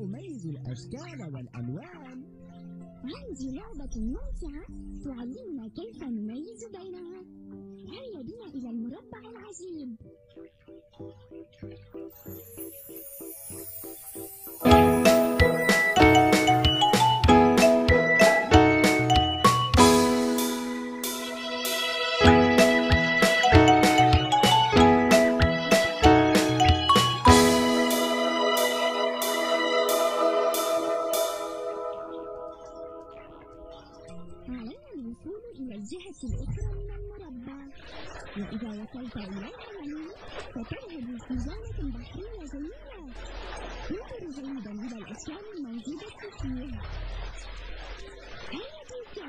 أميز الأشكال والألوان. عندي لعبة ممتعة تعلمنا كيف نميز بينها. هيا بنا إلى المربع العجيب. الوصول إلى الجهة الأخرى من المربع. وإذا وصلت إلى اليمين ستذهب في بحرية جميلة. انظر جيدا إلى الأشياء الموجودة فيه أين تلك؟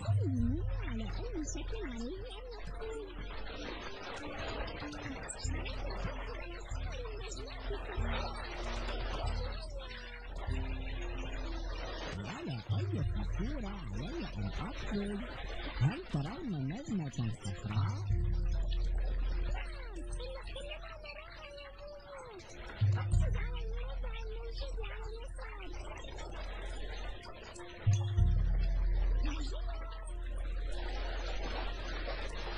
قل على أي شكل عليه أن يكون على أي صورة علي أن أقصد هل ترون نجمة صفراء؟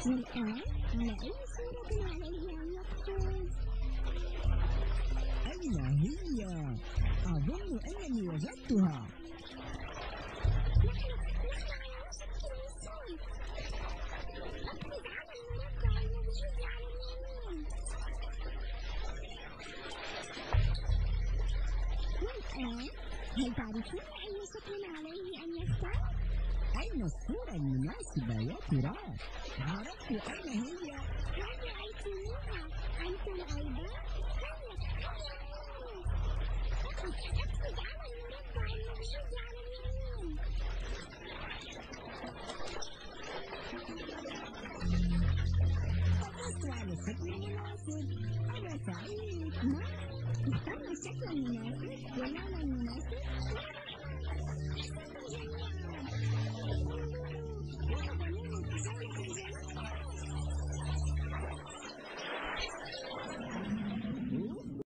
والآن على أي صورة عليه أن يقصد؟ أين هي؟ أظن أنني وجدتها والآن هل تعرفون أي شكل عليه أن يختار؟ أين الصورة المناسبة يا ترى؟ عرفت أين هي؟ هل رأيتموها أنتم أيضا؟ هيا هيا أقصد على المربع الموجود على اليمين فقدت على الشكل المناسب أنا سعيد ما İstanbul Şaklan Üniversitesi, Yemen Üniversitesi,